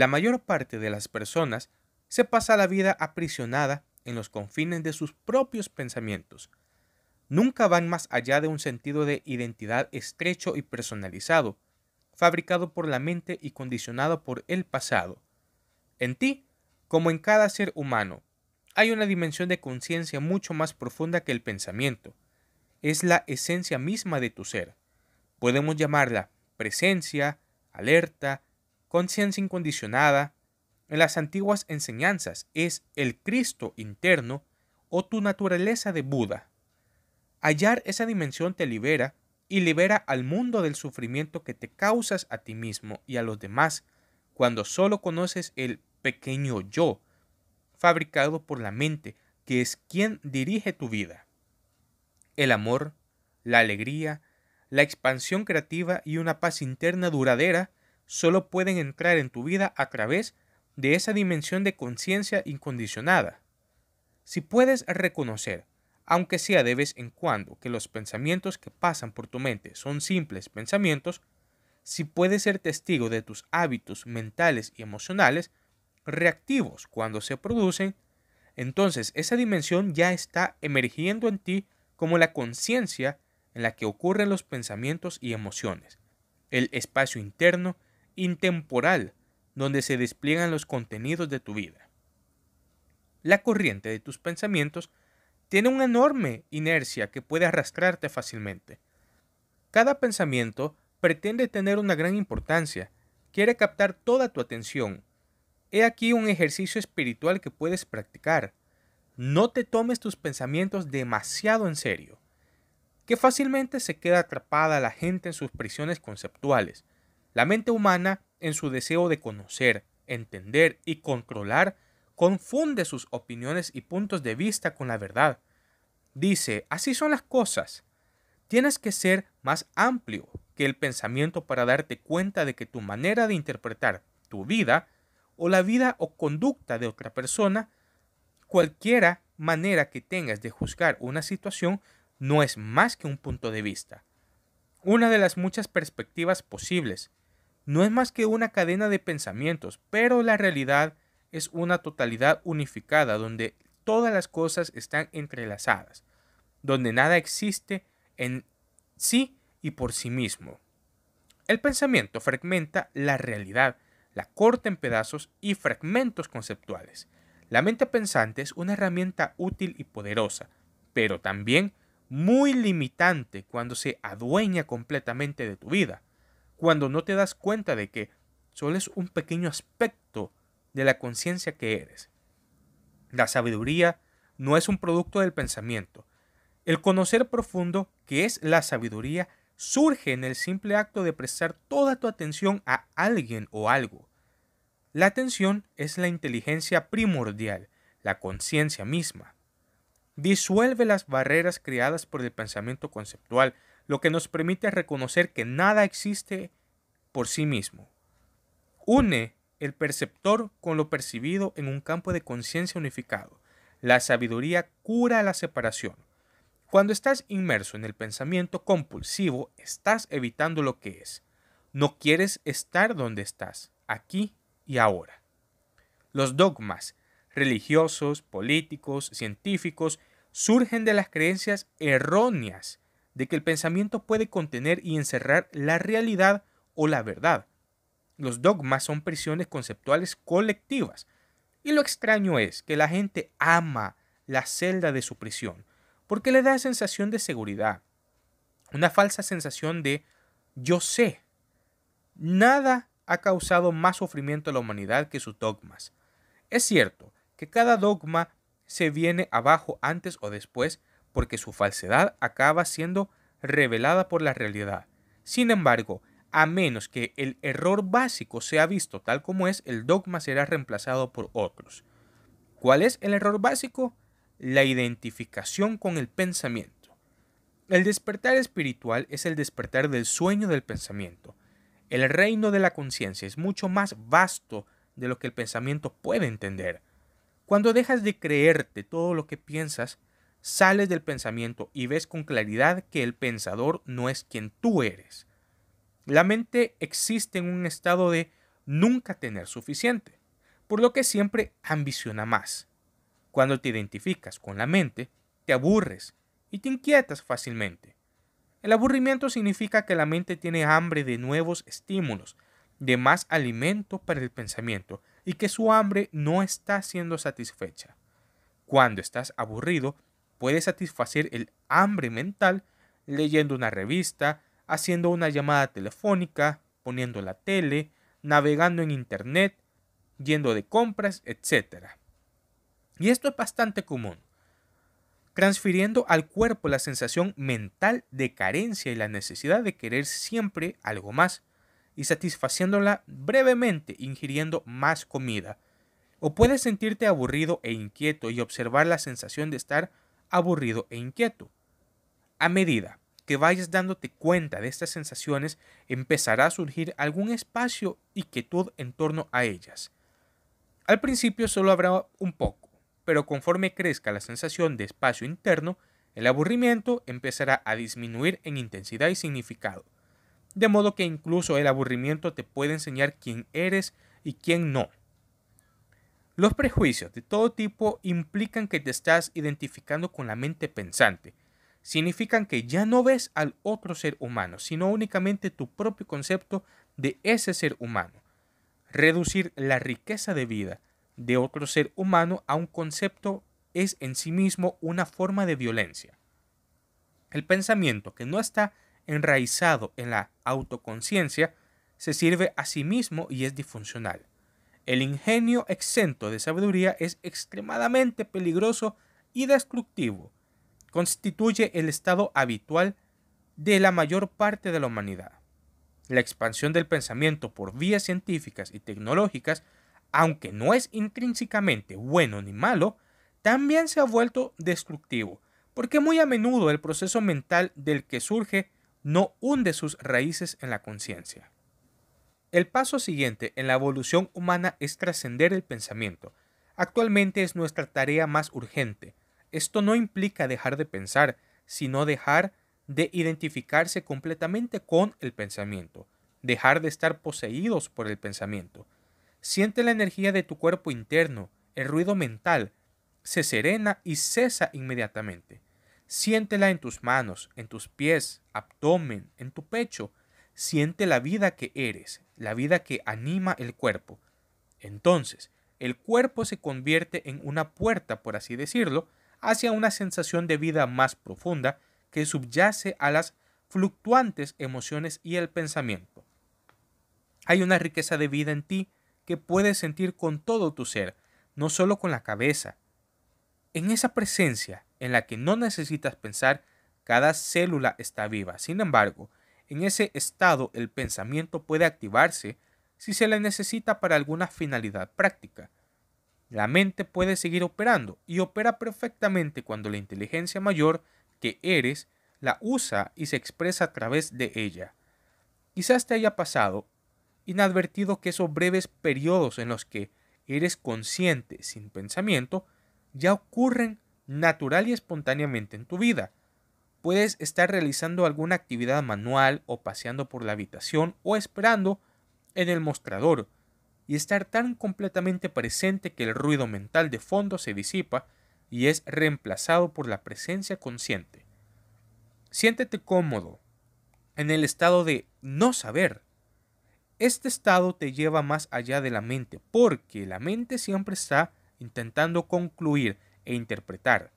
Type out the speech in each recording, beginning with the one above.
La mayor parte de las personas se pasa la vida aprisionada en los confines de sus propios pensamientos. Nunca van más allá de un sentido de identidad estrecho y personalizado, fabricado por la mente y condicionado por el pasado. En ti, como en cada ser humano, hay una dimensión de conciencia mucho más profunda que el pensamiento. Es la esencia misma de tu ser. Podemos llamarla presencia, alerta, conciencia incondicionada. En las antiguas enseñanzas es el Cristo interno o tu naturaleza de Buda. Hallar esa dimensión te libera y libera al mundo del sufrimiento que te causas a ti mismo y a los demás cuando solo conoces el pequeño yo, fabricado por la mente, que es quien dirige tu vida. El amor, la alegría, la expansión creativa y una paz interna duradera solo pueden entrar en tu vida a través de esa dimensión de conciencia incondicionada. Si puedes reconocer, aunque sea de vez en cuando, que los pensamientos que pasan por tu mente son simples pensamientos, si puedes ser testigo de tus hábitos mentales y emocionales, reactivos cuando se producen, entonces esa dimensión ya está emergiendo en ti como la conciencia en la que ocurren los pensamientos y emociones, el espacio interno, intemporal, donde se despliegan los contenidos de tu vida. La corriente de tus pensamientos tiene una enorme inercia que puede arrastrarte fácilmente. Cada pensamiento pretende tener una gran importancia, quiere captar toda tu atención, He aquí un ejercicio espiritual que puedes practicar. No te tomes tus pensamientos demasiado en serio, que fácilmente se queda atrapada la gente en sus prisiones conceptuales. La mente humana, en su deseo de conocer, entender y controlar, confunde sus opiniones y puntos de vista con la verdad. Dice, así son las cosas. Tienes que ser más amplio que el pensamiento para darte cuenta de que tu manera de interpretar tu vida o la vida o conducta de otra persona, cualquiera manera que tengas de juzgar una situación no es más que un punto de vista. Una de las muchas perspectivas posibles. No es más que una cadena de pensamientos, pero la realidad es una totalidad unificada donde todas las cosas están entrelazadas, donde nada existe en sí y por sí mismo. El pensamiento fragmenta la realidad, la corta en pedazos y fragmentos conceptuales. La mente pensante es una herramienta útil y poderosa, pero también muy limitante cuando se adueña completamente de tu vida, cuando no te das cuenta de que solo es un pequeño aspecto de la conciencia que eres. La sabiduría no es un producto del pensamiento. El conocer profundo, que es la sabiduría, surge en el simple acto de prestar toda tu atención a alguien o algo. La atención es la inteligencia primordial, la conciencia misma. Disuelve las barreras creadas por el pensamiento conceptual, lo que nos permite reconocer que nada existe por sí mismo. Une el perceptor con lo percibido en un campo de conciencia unificado. La sabiduría cura la separación. Cuando estás inmerso en el pensamiento compulsivo, estás evitando lo que es. No quieres estar donde estás, aquí y ahora. Los dogmas religiosos, políticos, científicos, surgen de las creencias erróneas de que el pensamiento puede contener y encerrar la realidad o la verdad. Los dogmas son prisiones conceptuales colectivas. Y lo extraño es que la gente ama la celda de su prisión, porque le da sensación de seguridad, una falsa sensación de yo sé. Nada ha causado más sufrimiento a la humanidad que sus dogmas. Es cierto que cada dogma se viene abajo antes o después porque su falsedad acaba siendo revelada por la realidad. Sin embargo, a menos que el error básico sea visto tal como es, el dogma será reemplazado por otros. ¿Cuál es el error básico? la identificación con el pensamiento. El despertar espiritual es el despertar del sueño del pensamiento. El reino de la conciencia es mucho más vasto de lo que el pensamiento puede entender. Cuando dejas de creerte todo lo que piensas, sales del pensamiento y ves con claridad que el pensador no es quien tú eres. La mente existe en un estado de nunca tener suficiente, por lo que siempre ambiciona más. Cuando te identificas con la mente, te aburres y te inquietas fácilmente. El aburrimiento significa que la mente tiene hambre de nuevos estímulos, de más alimento para el pensamiento y que su hambre no está siendo satisfecha. Cuando estás aburrido, puedes satisfacer el hambre mental leyendo una revista, haciendo una llamada telefónica, poniendo la tele, navegando en Internet, yendo de compras, etc. Y esto es bastante común, transfiriendo al cuerpo la sensación mental de carencia y la necesidad de querer siempre algo más, y satisfaciéndola brevemente ingiriendo más comida. O puedes sentirte aburrido e inquieto y observar la sensación de estar aburrido e inquieto. A medida que vayas dándote cuenta de estas sensaciones, empezará a surgir algún espacio y quietud en torno a ellas. Al principio solo habrá un poco, pero conforme crezca la sensación de espacio interno, el aburrimiento empezará a disminuir en intensidad y significado de modo que incluso el aburrimiento te puede enseñar quién eres y quién no. Los prejuicios de todo tipo implican que te estás identificando con la mente pensante. Significan que ya no ves al otro ser humano, sino únicamente tu propio concepto de ese ser humano. Reducir la riqueza de vida de otro ser humano a un concepto es en sí mismo una forma de violencia. El pensamiento que no está enraizado en la autoconciencia, se sirve a sí mismo y es disfuncional. El ingenio exento de sabiduría es extremadamente peligroso y destructivo. Constituye el estado habitual de la mayor parte de la humanidad. La expansión del pensamiento por vías científicas y tecnológicas, aunque no es intrínsecamente bueno ni malo, también se ha vuelto destructivo, porque muy a menudo el proceso mental del que surge no hunde sus raíces en la conciencia. El paso siguiente en la evolución humana es trascender el pensamiento. Actualmente es nuestra tarea más urgente. Esto no implica dejar de pensar, sino dejar de identificarse completamente con el pensamiento, dejar de estar poseídos por el pensamiento. Siente la energía de tu cuerpo interno, el ruido mental, se serena y cesa inmediatamente. Siéntela en tus manos, en tus pies, abdomen, en tu pecho. Siente la vida que eres, la vida que anima el cuerpo. Entonces, el cuerpo se convierte en una puerta, por así decirlo, hacia una sensación de vida más profunda que subyace a las fluctuantes emociones y el pensamiento. Hay una riqueza de vida en ti que puedes sentir con todo tu ser, no solo con la cabeza. En esa presencia en la que no necesitas pensar, cada célula está viva. Sin embargo, en ese estado el pensamiento puede activarse si se le necesita para alguna finalidad práctica. La mente puede seguir operando y opera perfectamente cuando la inteligencia mayor que eres la usa y se expresa a través de ella. Quizás te haya pasado inadvertido que esos breves periodos en los que eres consciente sin pensamiento ya ocurren natural y espontáneamente en tu vida. Puedes estar realizando alguna actividad manual o paseando por la habitación o esperando en el mostrador y estar tan completamente presente que el ruido mental de fondo se disipa y es reemplazado por la presencia consciente. Siéntete cómodo en el estado de no saber. Este estado te lleva más allá de la mente porque la mente siempre está intentando concluir e interpretar.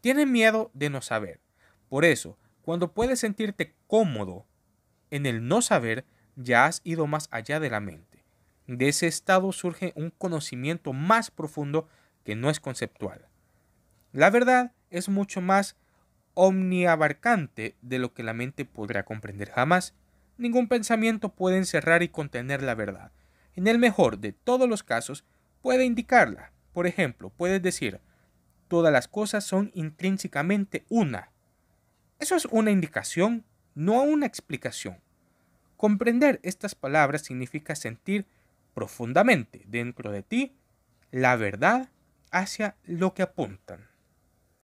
Tienes miedo de no saber. Por eso, cuando puedes sentirte cómodo en el no saber, ya has ido más allá de la mente. De ese estado surge un conocimiento más profundo que no es conceptual. La verdad es mucho más omniabarcante de lo que la mente podrá comprender jamás. Ningún pensamiento puede encerrar y contener la verdad. En el mejor de todos los casos, puede indicarla. Por ejemplo, puedes decir, todas las cosas son intrínsecamente una. Eso es una indicación, no una explicación. Comprender estas palabras significa sentir profundamente dentro de ti la verdad hacia lo que apuntan.